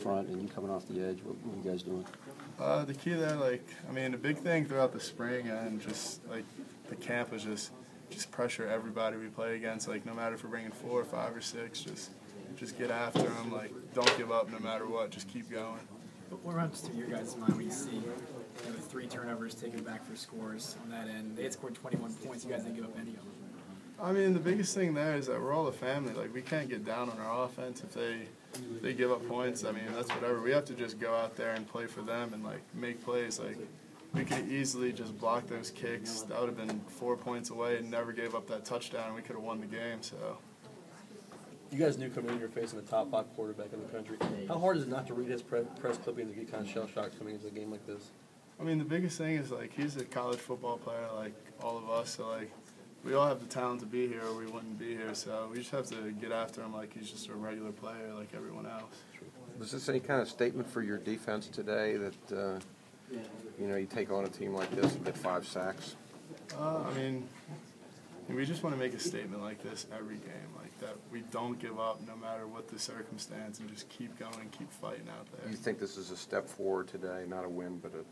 front and you coming off the edge. What, what are you guys doing? Uh, the key there, like, I mean, the big thing throughout the spring and just like the camp was just just pressure everybody we play against. Like, no matter if we're bringing four or five or six, just just get after them. Like, don't give up no matter what. Just keep going. But what runs through your guys' mind when you see you know, three turnovers taken back for scores on that end? They had scored 21 points. You guys didn't give up any of them. I mean, the biggest thing there is that we're all a family. Like, we can't get down on our offense if they if they give up points. I mean, that's whatever. We have to just go out there and play for them and like make plays. Like, we could easily just block those kicks. That would have been four points away and never gave up that touchdown. We could have won the game. So. You guys knew coming in, you're facing the top five quarterback in the country. How hard is it not to read his pre- press clippings and get kind of shell shocked coming into a game like this? I mean, the biggest thing is like he's a college football player, like all of us. So like, we all have the talent to be here, or we wouldn't be here. So we just have to get after him like he's just a regular player, like everyone else. Was this any kind of statement for your defense today that uh, you know you take on a team like this and get five sacks? Uh, I mean, we just want to make a statement like this every game, like that we don't give up no matter what the circumstance, and just keep going and keep fighting out there. you think this is a step forward today, not a win, but a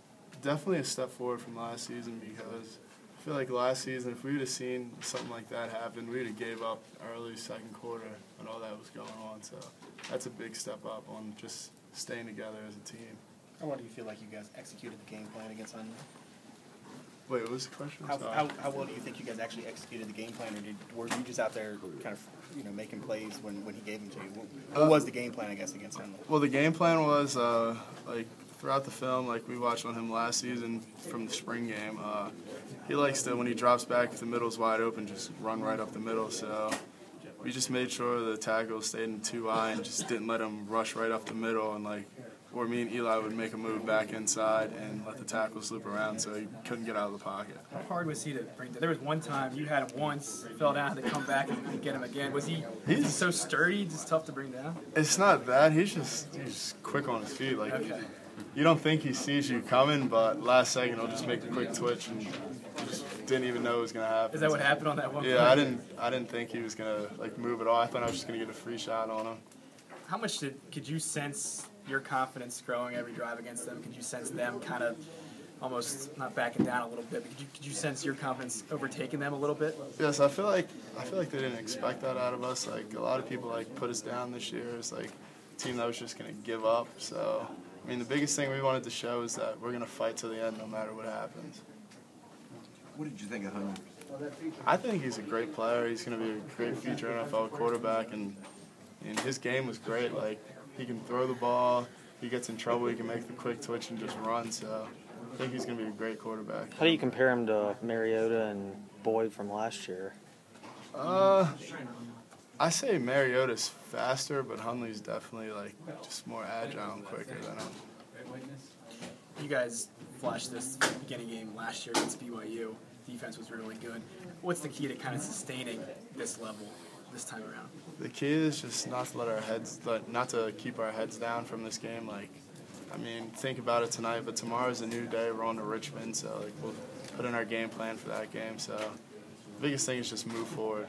Definitely a step forward from last season because I feel like last season, if we would have seen something like that happen, we would have gave up early second quarter when all that was going on. So that's a big step up on just staying together as a team. How well do you feel like you guys executed the game plan against Hundley? Wait, what was the question? How, how, how well do you think you guys actually executed the game plan, or did, were you just out there kind of, you know, making plays when, when he gave them to you? What, what Uh, was the game plan, I guess, against Hundley? Well, the game plan was uh, like throughout the film, like we watched on him last season from the spring game. Uh, he likes to when he drops back, if the middle's wide open, just run right up the middle. So we just made sure the tackle stayed in two eye and just didn't let him rush right up the middle and like. Or me and Eli would make a move back inside and let the tackles loop around, so he couldn't get out of the pocket. How hard was he to bring? Down? There was one time you had him once, fell down, had to come back and get him again. Was he? He's- He's so sturdy, just tough to bring down. It's not that he's just he's quick on his feet. Like Okay. You don't think he sees you coming, but last second he'll just make a quick twitch and just didn't even know it was gonna happen. Is that what happened on that one? Yeah, play? I didn't I didn't think he was gonna like move at all. I thought I was just gonna get a free shot on him. How much did could you sense your confidence growing every drive against them? Could you sense them kind of almost not backing down a little bit? But could you, could you sense your confidence overtaking them a little bit? Yes, I feel like I feel like they didn't expect that out of us. Like a lot of people like put us down this year. It's like a team that was just gonna give up. So I mean the biggest thing we wanted to show is that we're gonna fight to the end no matter what happens. What did you think of him? I think he's a great player. He's going to be a great future NFL quarterback, and, and his game was great. Like he can throw the ball, he gets in trouble, he can make the quick twitch and just run. So I think he's going to be a great quarterback. How do you compare him to Mariota and Boyd from last year? Uh, I say Mariota's faster, but Hundley's definitely like just more agile and quicker than him. You guys flashed this beginning game last year against BYU. Defense was really good. What's the key to kind of sustaining this level this time around? The key is just not to let our heads, not to keep our heads down from this game. Like, I mean, think about it tonight, but tomorrow's a new day. We're on to Richmond, so like we'll put in our game plan for that game. So, the biggest thing is just move forward.